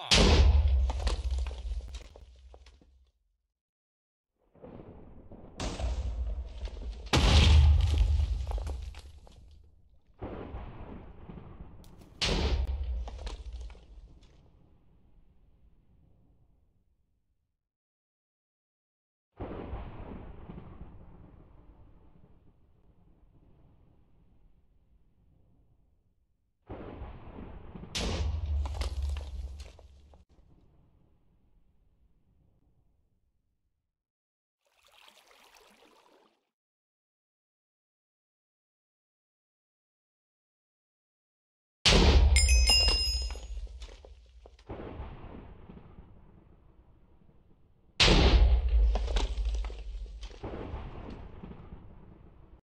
Oh.